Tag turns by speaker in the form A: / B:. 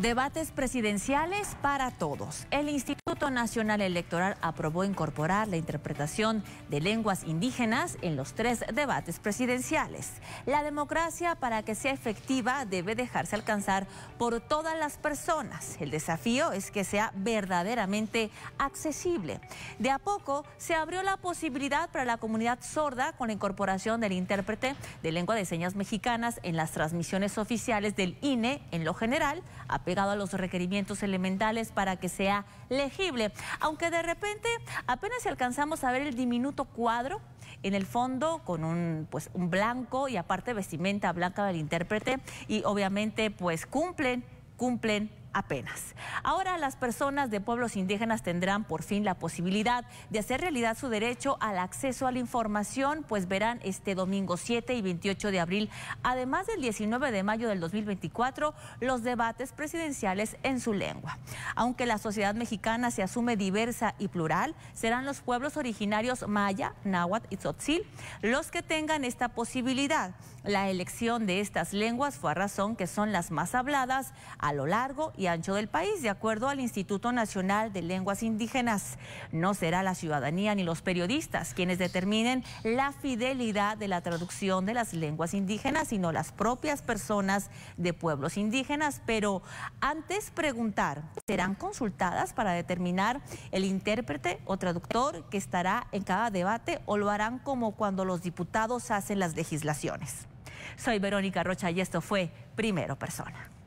A: Debates presidenciales para todos. El Instituto Nacional Electoral aprobó incorporar la interpretación de lenguas indígenas en los tres debates presidenciales. La democracia, para que sea efectiva, debe dejarse alcanzar por todas las personas. El desafío es que sea verdaderamente accesible. De a poco se abrió la posibilidad para la comunidad sorda con la incorporación del intérprete de lengua de señas mexicanas en las transmisiones oficiales del INE en lo general, pegado a los requerimientos elementales para que sea legible. Aunque de repente apenas alcanzamos a ver el diminuto cuadro en el fondo con un, pues, un blanco y aparte vestimenta blanca del intérprete y obviamente pues cumplen, cumplen apenas. Ahora las personas de pueblos indígenas tendrán por fin la posibilidad de hacer realidad su derecho al acceso a la información, pues verán este domingo 7 y 28 de abril, además del 19 de mayo del 2024, los debates presidenciales en su lengua. Aunque la sociedad mexicana se asume diversa y plural, serán los pueblos originarios maya, náhuatl y tzotzil los que tengan esta posibilidad. La elección de estas lenguas fue a razón que son las más habladas a lo largo y ancho del país, de acuerdo al Instituto Nacional de Lenguas Indígenas. No será la ciudadanía ni los periodistas quienes determinen la fidelidad de la traducción de las lenguas indígenas, sino las propias personas de pueblos indígenas. Pero antes preguntar, ¿serán consultadas para determinar el intérprete o traductor que estará en cada debate o lo harán como cuando los diputados hacen las legislaciones? Soy Verónica Rocha y esto fue Primero Persona.